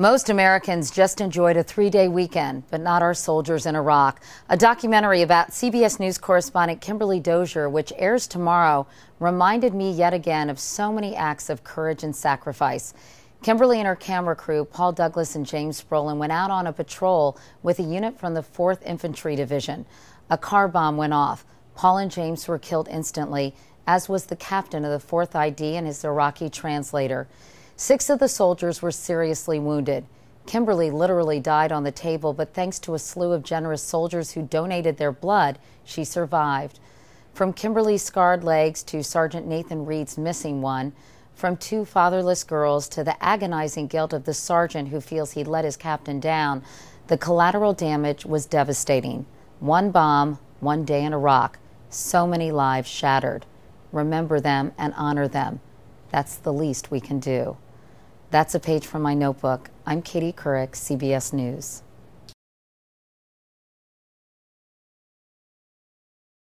Most Americans just enjoyed a three day weekend, but not our soldiers in Iraq. A documentary about CBS News correspondent Kimberly Dozier, which airs tomorrow, reminded me yet again of so many acts of courage and sacrifice. Kimberly and her camera crew, Paul Douglas and James Brolan, went out on a patrol with a unit from the 4th Infantry Division. A car bomb went off. Paul and James were killed instantly, as was the captain of the 4th ID and his Iraqi translator. Six of the soldiers were seriously wounded. Kimberly literally died on the table, but thanks to a slew of generous soldiers who donated their blood, she survived. From Kimberly's scarred legs to Sergeant Nathan Reed's missing one, from two fatherless girls to the agonizing guilt of the sergeant who feels he let his captain down, the collateral damage was devastating. One bomb, one day in Iraq, so many lives shattered. Remember them and honor them. That's the least we can do. That's a page from my notebook. I'm Katie Couric, CBS News.